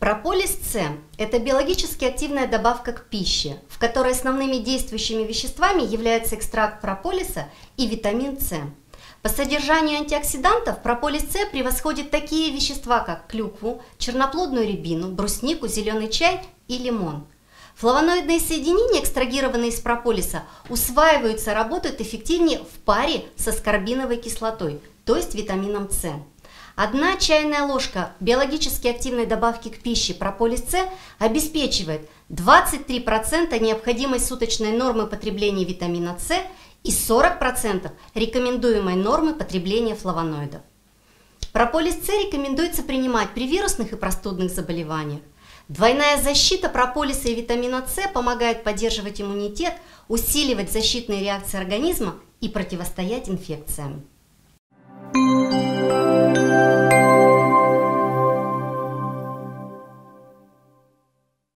Прополис С – это биологически активная добавка к пище, в которой основными действующими веществами являются экстракт прополиса и витамин С. По содержанию антиоксидантов прополис С превосходит такие вещества, как клюкву, черноплодную рябину, бруснику, зеленый чай и лимон. Флавоноидные соединения, экстрагированные из прополиса, усваиваются, работают эффективнее в паре со скорбиновой кислотой, то есть витамином С. Одна чайная ложка биологически активной добавки к пище прополис С обеспечивает 23% необходимой суточной нормы потребления витамина С и 40% рекомендуемой нормы потребления флавоноидов. Прополис С рекомендуется принимать при вирусных и простудных заболеваниях. Двойная защита прополиса и витамина С помогает поддерживать иммунитет, усиливать защитные реакции организма и противостоять инфекциям. Thank you